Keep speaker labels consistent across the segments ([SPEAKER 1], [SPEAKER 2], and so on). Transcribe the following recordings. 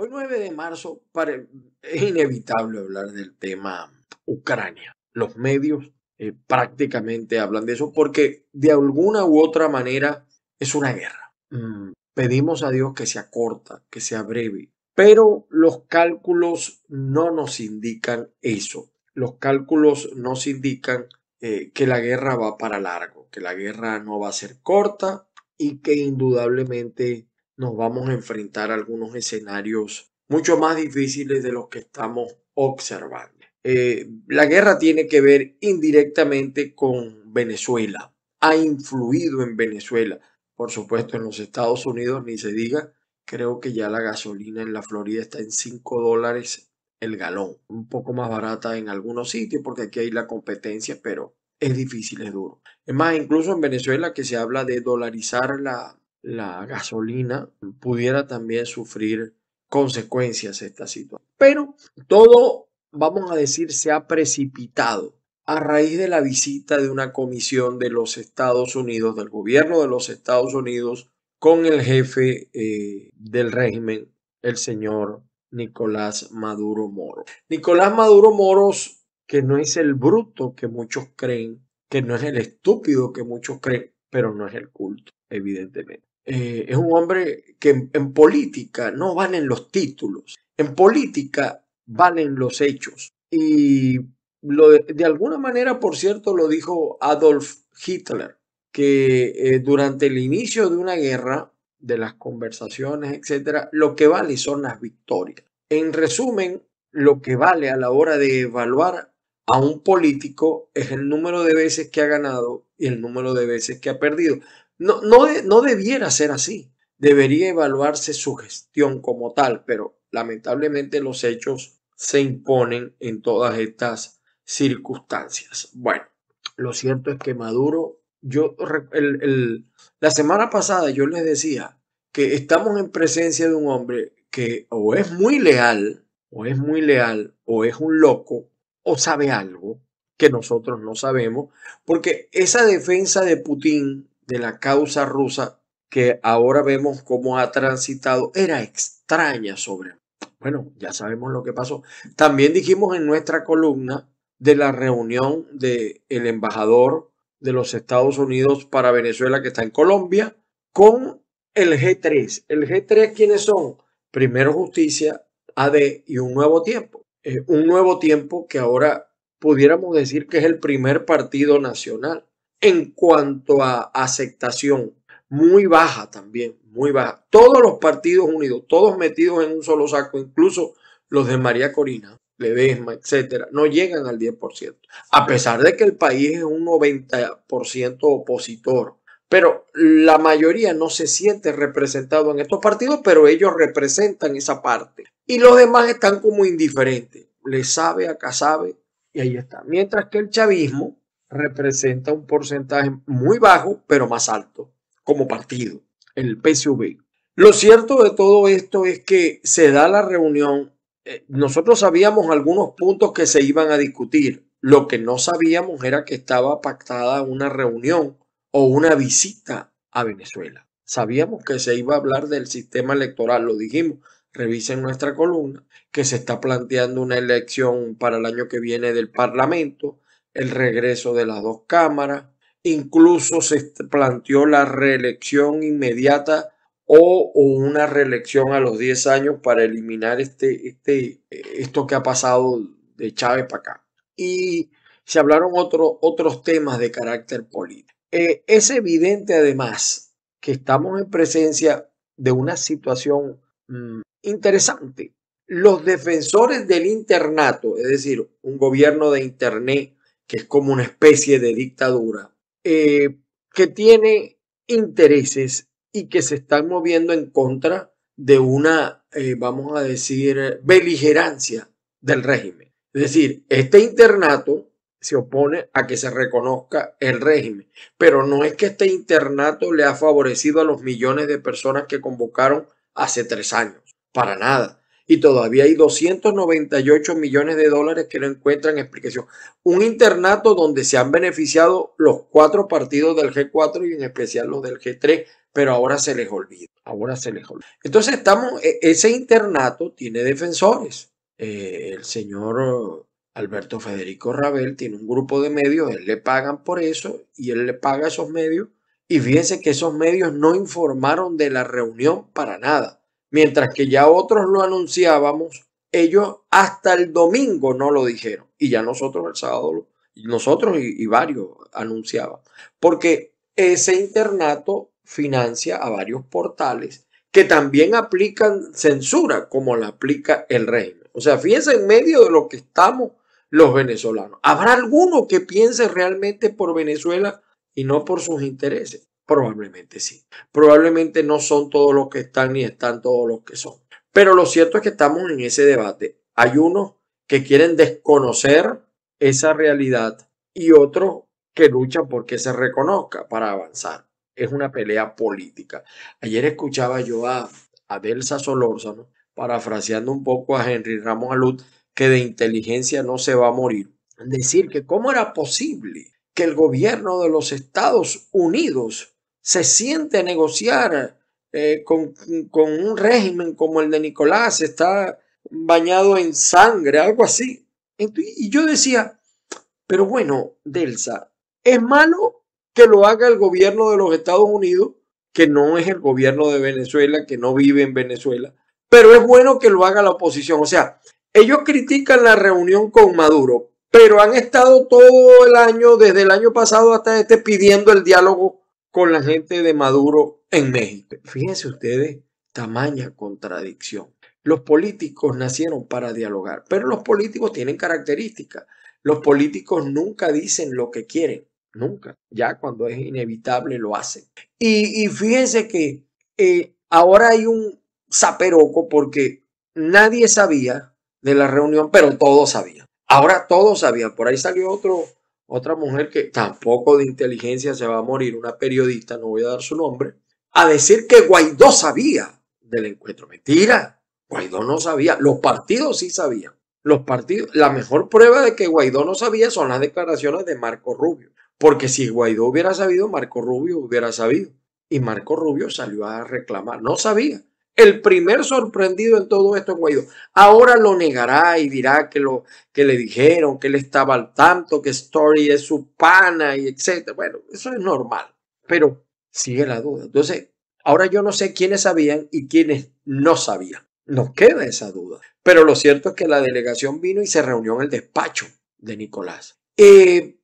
[SPEAKER 1] Hoy 9 de marzo es inevitable hablar del tema Ucrania. Los medios eh, prácticamente hablan de eso porque de alguna u otra manera es una guerra. Mm, pedimos a Dios que sea corta, que sea breve, pero los cálculos no nos indican eso. Los cálculos nos indican eh, que la guerra va para largo, que la guerra no va a ser corta y que indudablemente nos vamos a enfrentar a algunos escenarios mucho más difíciles de los que estamos observando. Eh, la guerra tiene que ver indirectamente con Venezuela, ha influido en Venezuela, por supuesto en los Estados Unidos ni se diga, creo que ya la gasolina en la Florida está en 5 dólares el galón, un poco más barata en algunos sitios porque aquí hay la competencia, pero es difícil, es duro. Es más, incluso en Venezuela que se habla de dolarizar la, la gasolina, pudiera también sufrir consecuencias esta situación. Pero todo, vamos a decir, se ha precipitado a raíz de la visita de una comisión de los Estados Unidos, del gobierno de los Estados Unidos, con el jefe eh, del régimen, el señor Nicolás Maduro Moro. Nicolás Maduro Moros, que no es el bruto que muchos creen, que no es el estúpido que muchos creen, pero no es el culto, evidentemente. Eh, es un hombre que en, política no valen los títulos, en política valen los hechos. Y de, alguna manera, por cierto, lo dijo Adolf Hitler, que eh, durante el inicio de una guerra, de las conversaciones, etcétera, lo que vale son las victorias. En resumen, lo que vale a la hora de evaluar a un político es el número de veces que ha ganado y el número de veces que ha perdido. No, no, no debiera ser así. Debería evaluarse su gestión como tal, pero lamentablemente los hechos se imponen en todas estas circunstancias. Bueno, lo cierto es que Maduro, yo, la semana pasada yo les decía que estamos en presencia de un hombre que o es muy leal, o es muy leal, o es un loco, o sabe algo que nosotros no sabemos, porque esa defensa de Putin de la causa rusa que ahora vemos cómo ha transitado era extraña sobre. Bueno, ya sabemos lo que pasó. También dijimos en nuestra columna de la reunión del el embajador de los Estados Unidos para Venezuela que está en Colombia con el G3. ¿El G3 quiénes son? Primero Justicia, AD y un nuevo tiempo. un nuevo tiempo que ahora pudiéramos decir que es el primer partido nacional en cuanto a aceptación, muy baja también, muy baja. Todos los partidos unidos, todos metidos en un solo saco, incluso los de María Corina, Ledesma, etcétera, no llegan al 10%, a pesar de que el país es un 90% opositor. Pero la mayoría no se siente representado en estos partidos, pero ellos representan esa parte. Y los demás están como indiferentes. Le sabe, acá sabe, y ahí está. Mientras que el chavismo, representa un porcentaje muy bajo, pero más alto como partido, el PSV. Lo cierto de todo esto es que se da la reunión. Eh, nosotros sabíamos algunos puntos que se iban a discutir. Lo que no sabíamos era que estaba pactada una reunión o una visita a Venezuela. Sabíamos que se iba a hablar del sistema electoral, lo dijimos, revisen nuestra columna, que se está planteando una elección para el año que viene del Parlamento, el regreso de las dos cámaras, incluso se planteó la reelección inmediata o, una reelección a los 10 años para eliminar este, este, esto que ha pasado de Chávez para acá. Y se hablaron otros temas de carácter político. Eh, es evidente además que estamos en presencia de una situación mm, interesante. Los defensores del internato, es decir, un gobierno de Internet que es como una especie de dictadura, eh, que tiene intereses y que se están moviendo en contra de una, eh, vamos a decir, beligerancia del régimen. Es decir, este internato se opone a que se reconozca el régimen, pero no es que este internato le ha favorecido a los millones de personas que convocaron hace tres años, para nada. Y todavía hay 298 millones de dólares que no encuentran explicación. Un internato donde se han beneficiado los cuatro partidos del G4 y en especial los del G3, pero ahora se les olvida. Ahora se les olvida. Entonces estamos, e, ese internato tiene defensores. Eh, el señor Alberto Federico Rabel tiene un grupo de medios, él le pagan por eso y él le paga a esos medios. Y fíjense que esos medios no informaron de la reunión para nada. Mientras que ya otros lo anunciábamos, ellos hasta el domingo no lo dijeron. Y ya nosotros el sábado, nosotros y, y varios anunciaban. Porque ese internato financia a varios portales que también aplican censura como la aplica el régimen. O sea, fíjense en medio de lo que estamos los venezolanos. ¿Habrá alguno que piense realmente por Venezuela y no por sus intereses? Probablemente sí. Probablemente no son todos los que están ni están todos los que son. Pero lo cierto es que estamos en ese debate. Hay unos que quieren desconocer esa realidad y otros que luchan porque se reconozca para avanzar. Es una pelea política. Ayer escuchaba yo a Adelsa Solórzano, parafraseando un poco a Henry Ramos Alud, que de inteligencia no se va a morir. Decir que cómo era posible que el gobierno de los Estados Unidos se siente negociar eh, con, un régimen como el de Nicolás, está bañado en sangre, algo así. Y yo decía, pero bueno, Delsa, ¿es malo que lo haga el gobierno de los Estados Unidos, que no es el gobierno de Venezuela, que no vive en Venezuela? Pero es bueno que lo haga la oposición. O sea, ellos critican la reunión con Maduro, pero han estado todo el año, desde el año pasado hasta este, pidiendo el diálogo con la gente de Maduro en México. Fíjense ustedes, tamaña contradicción. Los políticos nacieron para dialogar, pero los políticos tienen características. Los políticos nunca dicen lo que quieren, nunca. Ya cuando es inevitable lo hacen. Y, fíjense que eh, ahora hay un zaperoco porque nadie sabía de la reunión, pero todos sabían. Ahora todos sabían. Por ahí salió otro, otra mujer que tampoco de inteligencia se va a morir, una periodista, no voy a dar su nombre, a decir que Guaidó sabía del encuentro. Mentira, Guaidó no sabía. Los partidos sí sabían. Los partidos, la mejor prueba de que Guaidó no sabía son las declaraciones de Marco Rubio. Porque si Guaidó hubiera sabido, Marco Rubio hubiera sabido. Y Marco Rubio salió a reclamar. No sabía. El primer sorprendido en todo esto es Guaidó. Ahora lo negará y dirá que, lo, que le dijeron, que él estaba al tanto, que Story es su pana y etcétera. Bueno, eso es normal, pero sigue la duda. Entonces, ahora yo no sé quiénes sabían y quiénes no sabían. Nos queda esa duda. Pero lo cierto es que la delegación vino y se reunió en el despacho de Nicolás. Eh,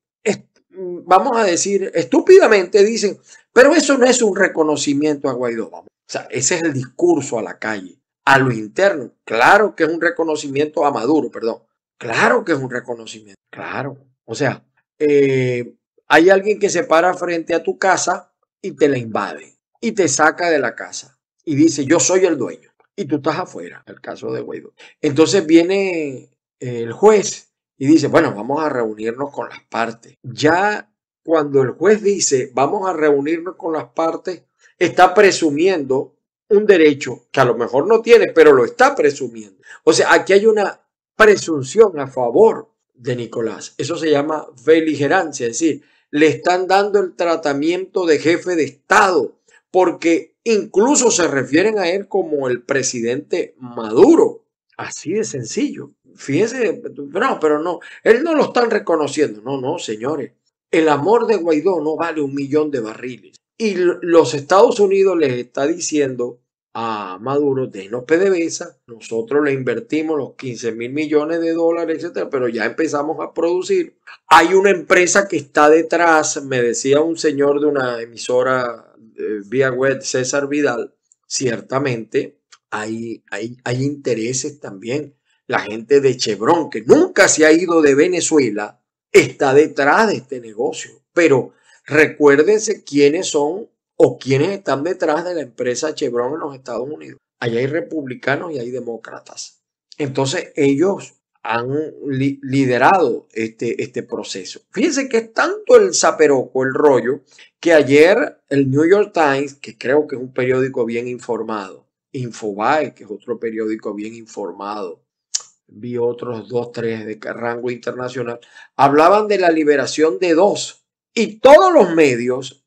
[SPEAKER 1] vamos a decir, estúpidamente dicen, pero eso no es un reconocimiento a Guaidó. Vamos o sea, ese es el discurso a la calle. A lo interno, claro que es un reconocimiento a Maduro, perdón. Claro que es un reconocimiento, claro. O sea, eh, hay alguien que se para frente a tu casa y te la invade y te saca de la casa y dice, yo soy el dueño. Y tú estás afuera, el caso de Guaidó. Entonces viene el juez y dice, bueno, vamos a reunirnos con las partes. Ya cuando el juez dice, vamos a reunirnos con las partes, está presumiendo un derecho que a lo mejor no tiene, pero lo está presumiendo. O sea, aquí hay una presunción a favor de Nicolás. Eso se llama beligerancia, es decir, le están dando el tratamiento de jefe de Estado, porque incluso se refieren a él como el presidente Maduro. Así de sencillo. Fíjense, no, pero no, él no lo están reconociendo. No, no, señores. El amor de Guaidó no vale un millón de barriles. Y los Estados Unidos les está diciendo a Maduro, denos PDVSA, nosotros le invertimos los 15 mil millones de dólares, etcétera, pero ya empezamos a producir. Hay una empresa que está detrás, me decía un señor de una emisora eh, vía web, César Vidal, ciertamente hay, hay, hay intereses también. La gente de Chevron, que nunca se ha ido de Venezuela, está detrás de este negocio. Pero Recuérdense quiénes son o quiénes están detrás de la empresa Chevron en los Estados Unidos. Allá hay republicanos y hay demócratas. Entonces ellos han liderado este, este proceso. Fíjense que es tanto el zaperoco, el rollo, que ayer el New York Times, que creo que es un periódico bien informado Infobae, que es otro periódico bien informado, vi otros dos, tres de rango internacional, hablaban de la liberación de dos. Y todos los medios,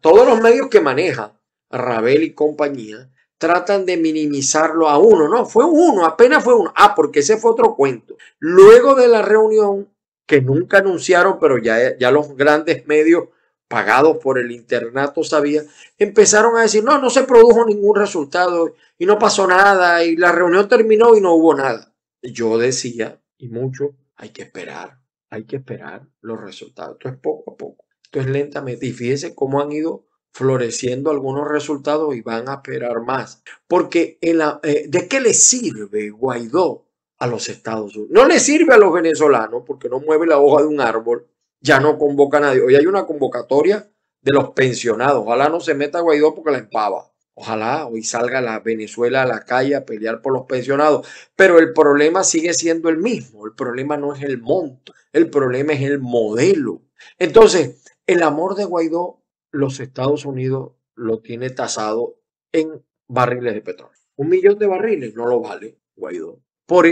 [SPEAKER 1] todos los medios que maneja Rabel y compañía, tratan de minimizarlo a uno. No, fue uno, apenas fue uno. Ah, porque ese fue otro cuento. Luego de la reunión, que nunca anunciaron, pero ya, ya los grandes medios pagados por el internato sabían, empezaron a decir, no, no se produjo ningún resultado y no pasó nada y la reunión terminó y no hubo nada yo decía, y mucho, hay que esperar, hay que esperar los resultados. Esto es poco a poco, esto es lentamente. Y fíjese cómo han ido floreciendo algunos resultados y van a esperar más. Porque eh, ¿de qué le sirve Guaidó a los Estados Unidos? No le sirve a los venezolanos porque no mueve la hoja de un árbol, ya no convoca a nadie. Hoy hay una convocatoria de los pensionados. Ojalá no se meta Guaidó porque la empava. Ojalá hoy salga la Venezuela a la calle a pelear por los pensionados, pero el problema sigue siendo el mismo. El problema no es el monto, el problema es el modelo. Entonces, el amor de Guaidó, los Estados Unidos lo tiene tasado en barriles de petróleo. Un millón de barriles no lo vale Guaidó. Por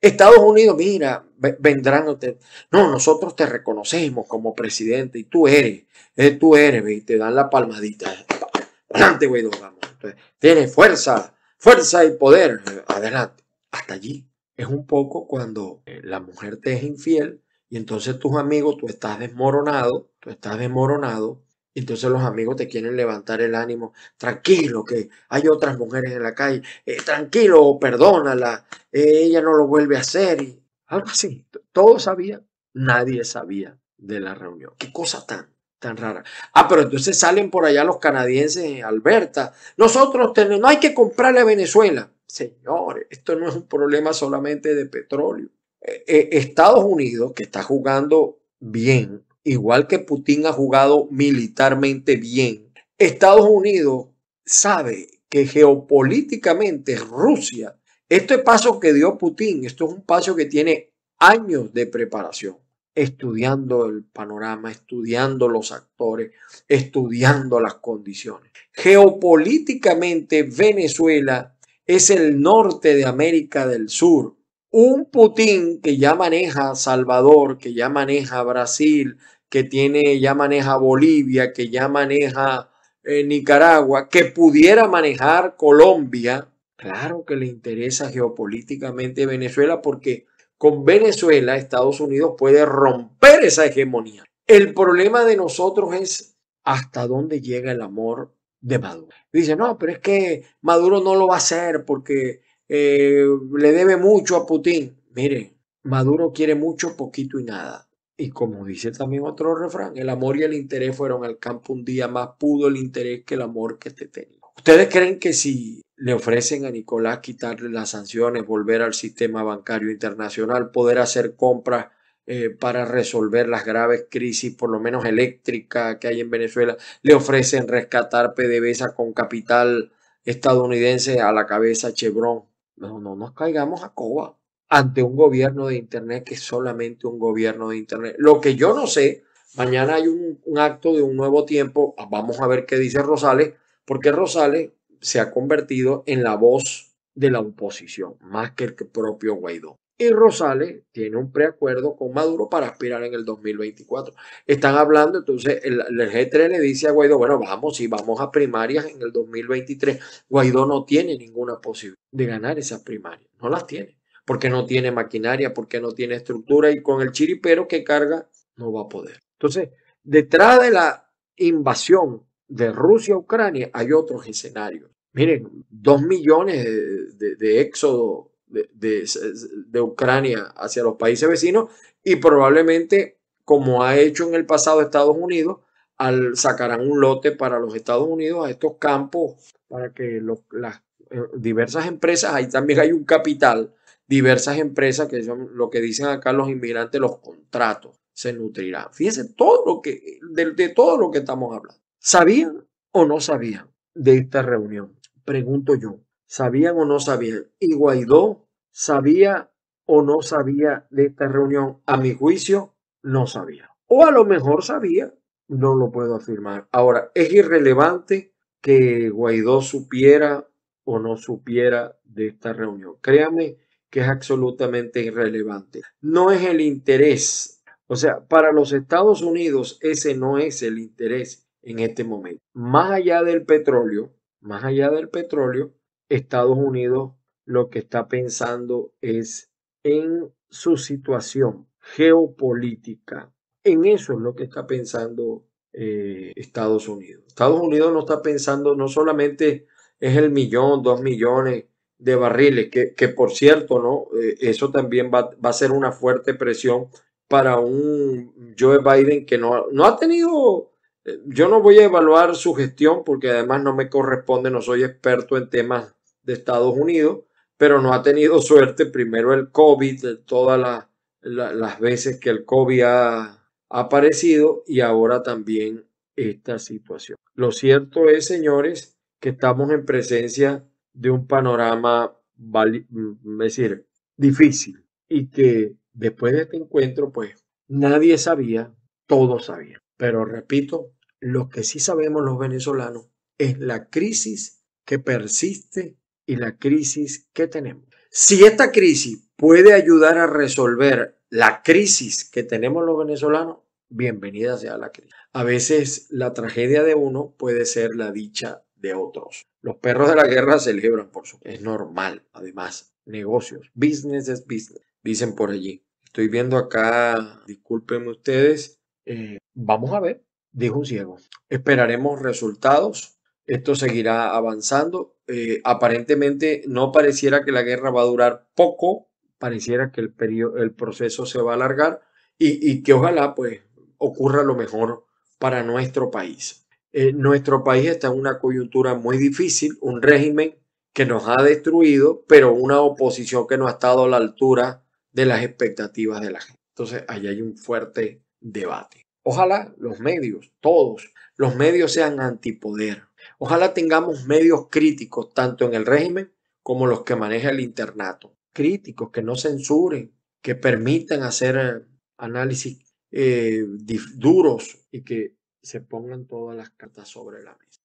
[SPEAKER 1] Estados Unidos, mira, vendrán. No, nosotros te reconocemos como presidente y tú eres, eh, tú eres, y te dan la palmadita. Adelante, Guaidó, vamos tiene fuerza, fuerza y poder. Adelante. Hasta allí. Es un poco cuando eh, la mujer te es infiel y entonces tus amigos, tú estás desmoronado, tú estás desmoronado, y entonces los amigos te quieren levantar el ánimo. Tranquilo, que hay otras mujeres en la calle. Eh, tranquilo, perdónala. Eh, ella no lo vuelve a hacer. Y algo así. Todos sabían, nadie sabía de la reunión. Qué cosa tan tan rara. Ah, pero entonces salen por allá los canadienses, Alberta. Nosotros tenemos, no hay que comprarle a Venezuela. Señores, esto no es un problema solamente de petróleo. Eh, eh, Estados Unidos, que está jugando bien, igual que Putin ha jugado militarmente bien, Estados Unidos sabe que geopolíticamente Rusia, este paso que dio Putin, esto es un paso que tiene años de preparación estudiando el panorama, estudiando los actores, estudiando las condiciones. Geopolíticamente, Venezuela es el norte de América del Sur. Un Putin que ya maneja Salvador, que ya maneja Brasil, que tiene, ya maneja Bolivia, que ya maneja eh, Nicaragua, que pudiera manejar Colombia, claro que le interesa geopolíticamente Venezuela porque con Venezuela, Estados Unidos puede romper esa hegemonía. El problema de nosotros es hasta dónde llega el amor de Maduro. Dice, no, pero es que Maduro no lo va a hacer porque eh, le debe mucho a Putin. Mire, Maduro quiere mucho, poquito y nada. Y como dice también otro refrán, el amor y el interés fueron al campo un día más pudo el interés que el amor que te tenía. ¿Ustedes creen que si le ofrecen a Nicolás quitarle las sanciones, volver al sistema bancario internacional, poder hacer compras eh, para resolver las graves crisis, por lo menos eléctrica que hay en Venezuela, le ofrecen rescatar PDVSA con capital estadounidense a la cabeza Chevron. No, no nos caigamos a coba ante un gobierno de Internet que es solamente un gobierno de Internet. Lo que yo no sé, mañana hay un, un acto de un nuevo tiempo, vamos a ver qué dice Rosales, porque Rosales se ha convertido en la voz de la oposición, más que el propio Guaidó. Y Rosales tiene un preacuerdo con Maduro para aspirar en el 2024. Están hablando, entonces el, G3 le dice a Guaidó, bueno, vamos, y vamos a primarias en el 2023. Guaidó no tiene ninguna posibilidad de ganar esas primarias, no las tiene, porque no tiene maquinaria, porque no tiene estructura y con el chiripero que carga no va a poder. Entonces, detrás de la invasión de Rusia a Ucrania hay otros escenarios. Miren, dos millones de, éxodo de, Ucrania hacia los países vecinos y probablemente, como ha hecho en el pasado Estados Unidos, al, sacarán un lote para los Estados Unidos a estos campos para que las eh, diversas empresas, ahí también hay un capital, diversas empresas que son lo que dicen acá los inmigrantes, los contratos se nutrirán. Fíjense todo lo que, de todo lo que estamos hablando. ¿Sabían o no sabían de esta reunión? Pregunto yo. ¿Sabían o no sabían? ¿Y Guaidó sabía o no sabía de esta reunión? A mi juicio, no sabía. O a lo mejor sabía, no lo puedo afirmar. Ahora, es irrelevante que Guaidó supiera o no supiera de esta reunión. Créame que es absolutamente irrelevante. No es el interés. O sea, para los Estados Unidos ese no es el interés en este momento. Más allá del petróleo, más allá del petróleo, Estados Unidos lo que está pensando es en su situación geopolítica. En eso es lo que está pensando eh, Estados Unidos. Estados Unidos no está pensando, no solamente es el millón, dos millones de barriles, que, por cierto, ¿no? Eh, eso también va, a ser una fuerte presión para un Joe Biden que no, no ha tenido, yo no voy a evaluar su gestión porque además no me corresponde, no soy experto en temas de Estados Unidos, pero no ha tenido suerte. Primero el COVID, todas las veces que el COVID ha aparecido y ahora también esta situación. Lo cierto es, señores, que estamos en presencia de un panorama, mm, decir, difícil y que después de este encuentro, pues nadie sabía, todos sabían. Pero repito, lo que sí sabemos los venezolanos es la crisis que persiste y la crisis que tenemos. Si esta crisis puede ayudar a resolver la crisis que tenemos los venezolanos, bienvenida sea la crisis. A veces la tragedia de uno puede ser la dicha de otros. Los perros de la guerra celebran, por supuesto. Es normal, además. Negocios. Business es business. Dicen por allí. Estoy viendo acá, discúlpenme ustedes. Eh, vamos a ver, dijo un ciego. Esperaremos resultados. Esto seguirá avanzando. Eh, aparentemente no pareciera que la guerra va a durar poco pareciera que el, el proceso se va a alargar y, que ojalá pues ocurra lo mejor para nuestro país. Eh, nuestro país está en una coyuntura muy difícil, un régimen que nos ha destruido, pero una oposición que no ha estado a la altura de las expectativas de la gente. Entonces, ahí hay un fuerte debate. Ojalá los medios, todos, los medios sean antipoder. Ojalá tengamos medios críticos tanto en el régimen como los que maneja el internato críticos, que no censuren, que permitan hacer eh, análisis eh, duros y que se pongan todas las cartas sobre la mesa.